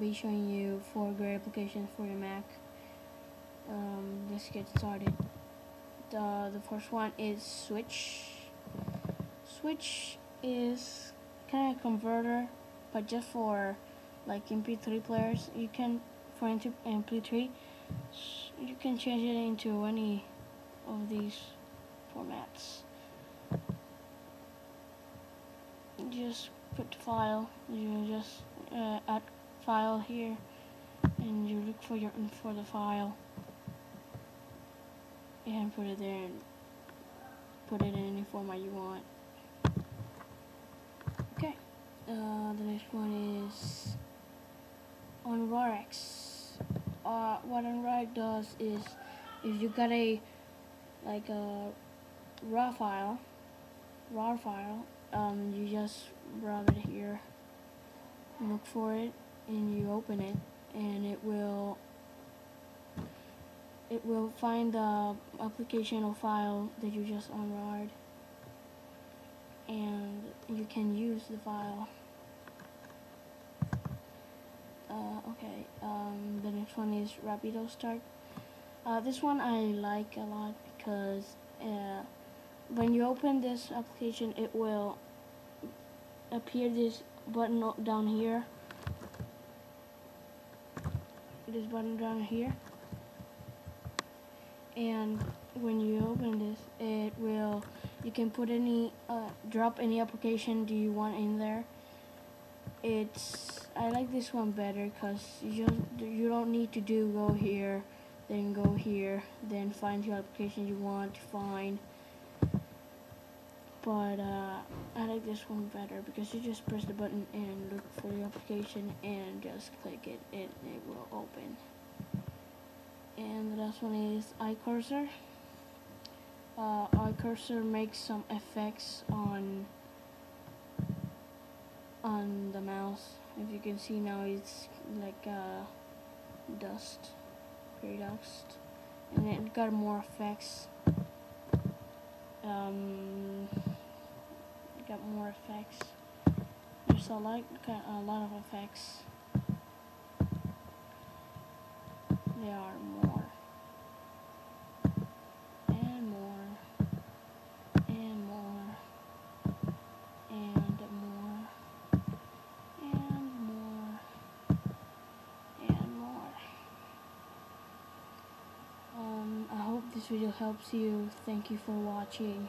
be showing you four great applications for your Mac. Um, let's get started. The, the first one is Switch. Switch is kind of a converter, but just for like MP3 players. You can, for MP3, you can change it into any of these formats. just put the file you just uh, add file here and you look for your for the file. And put it there and put it in any format you want. Okay uh, the next one is UnRarX uh, what UnRarX does is if you got a like a raw file raw file um, you just grab it here. Look for it and you open it and it will it will find the application or file that you just unrolled and you can use the file. Uh, okay um, the next one is Rapido Start. Uh, this one I like a lot because uh, when you open this application it will appear this button down here this button down here. And when you open this it will you can put any uh, drop any application do you want in there. It's I like this one better because you you don't need to do go here then go here then find your application you want to find but uh, I like this one better because you just press the button and look for the application and just click it and it will open. And the last one is iCursor. Uh, iCursor makes some effects on on the mouse. If you can see now it's like uh, dust gray dust. And it got more effects um, more effects. There's a lot, a lot of effects. There are more. And more. And more. And more. And more. And more. Um, I hope this video helps you. Thank you for watching.